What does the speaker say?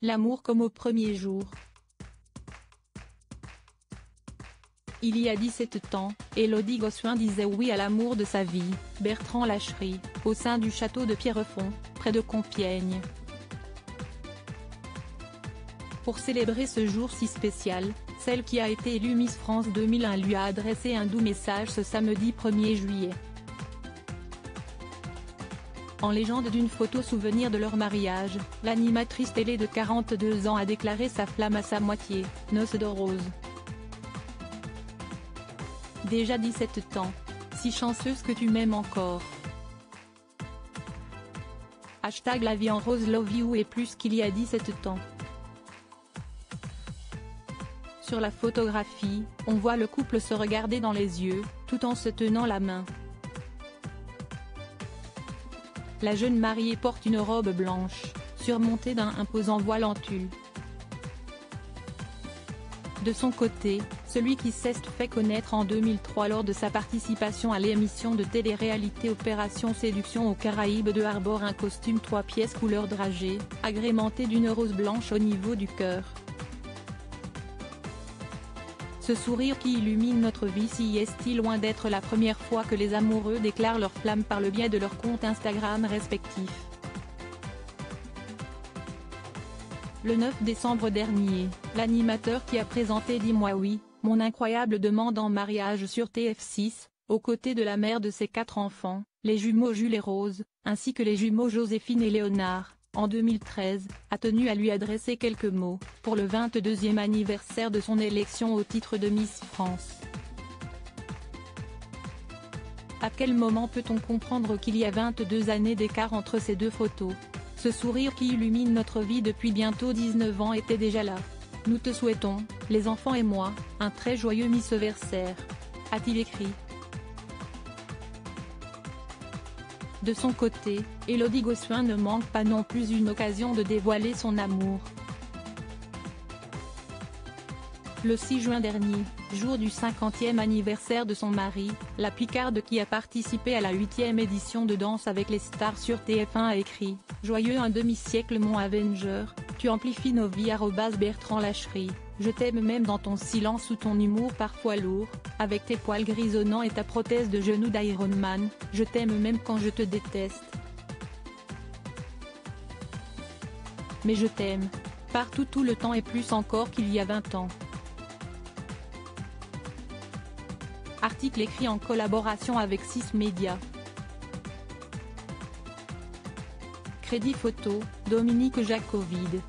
L'amour comme au premier jour. Il y a 17 ans, Élodie Gossuin disait oui à l'amour de sa vie, Bertrand Lacherie, au sein du château de Pierrefonds, près de Compiègne. Pour célébrer ce jour si spécial, celle qui a été élue Miss France 2001 lui a adressé un doux message ce samedi 1er juillet. En légende d'une photo souvenir de leur mariage, l'animatrice télé de 42 ans a déclaré sa flamme à sa moitié, Noce de rose. Déjà 17 ans. Si chanceuse que tu m'aimes encore. Hashtag la vie en rose love you et plus qu'il y a 17 ans. Sur la photographie, on voit le couple se regarder dans les yeux, tout en se tenant la main. La jeune mariée porte une robe blanche, surmontée d'un imposant voile en tulle. De son côté, celui qui s'est fait connaître en 2003 lors de sa participation à l'émission de télé-réalité Opération Séduction aux Caraïbes de arbore un costume trois pièces couleur dragée, agrémenté d'une rose blanche au niveau du cœur. Ce sourire qui illumine notre vie si est-il loin d'être la première fois que les amoureux déclarent leur flamme par le biais de leurs comptes Instagram respectifs. Le 9 décembre dernier, l'animateur qui a présenté Dis-moi oui, mon incroyable demande en mariage sur TF6, aux côtés de la mère de ses quatre enfants, les jumeaux Jules et Rose, ainsi que les jumeaux Joséphine et Léonard, en 2013, a tenu à lui adresser quelques mots, pour le 22e anniversaire de son élection au titre de Miss France. À quel moment peut-on comprendre qu'il y a 22 années d'écart entre ces deux photos? Ce sourire qui illumine notre vie depuis bientôt 19 ans était déjà là. Nous te souhaitons, les enfants et moi, un très joyeux Miss-versaire. A-t-il écrit De son côté, Elodie Gossuin ne manque pas non plus une occasion de dévoiler son amour. Le 6 juin dernier, jour du 50e anniversaire de son mari, la Picarde qui a participé à la 8e édition de Danse avec les stars sur TF1 a écrit « Joyeux un demi-siècle mon Avenger, tu amplifies nos vies Bertrand Lacherie, je t'aime même dans ton silence ou ton humour parfois lourd, avec tes poils grisonnants et ta prothèse de genou d'Iron Man, je t'aime même quand je te déteste. Mais je t'aime. Partout tout le temps et plus encore qu'il y a 20 ans. Article écrit en collaboration avec 6 médias. Crédit photo, Dominique Jacovide.